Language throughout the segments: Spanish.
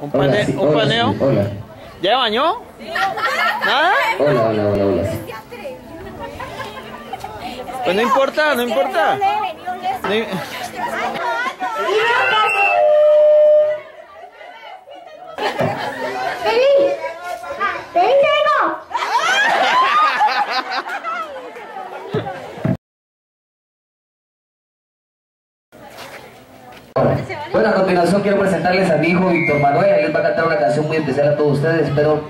Un, Hola, pane- sí, un hola, paneo. sí, hola. ¿Ya bañó? ¿Nada? Hola, hola, hola, hola. Pues no importa, no importa. Ni- Bueno, a continuación quiero presentarles a mi hijo Víctor Manuel. Él va a cantar una canción muy especial a todos ustedes. Espero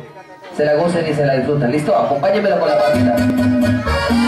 se la gocen y se la disfruten. ¿Listo? Acompáñenmelo con la palmita.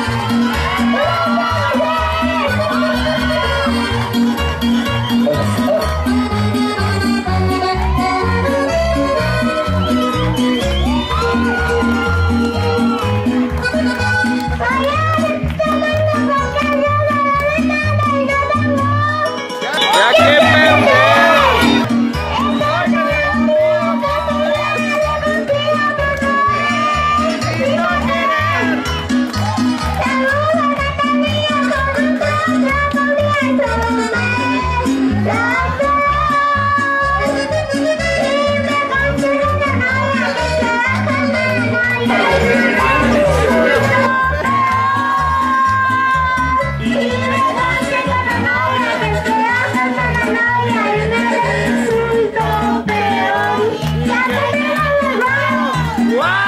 Wow!